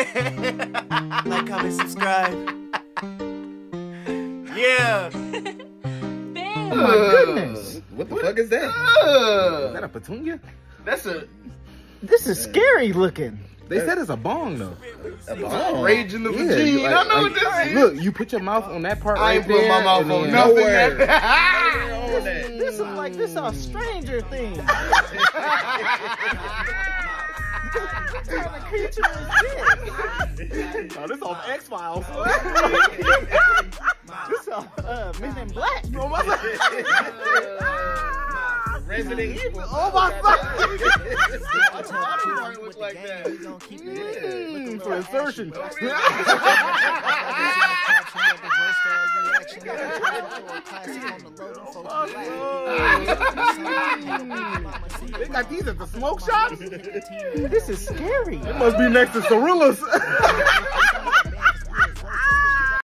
like, comment, subscribe. Yeah. Oh my uh, goodness. What the fuck is that? that? Is Ugh. that a petunia? That's a This is scary looking. They said it's a bong though. a bong. rage in the Yeah, vagina. you- I know like- what this is. Look, you put your mouth on that part I right ain't putting my mouth and on then- nothing. Nowhere. This is like this is a stranger thing. what kind of creature is this? Oh, this off X Files. This a uh, Men in Black. Resident Evil. Oh my god. look like that. For insertion. They got these at the smoke shop. This is scary. It must be next to Cirillas.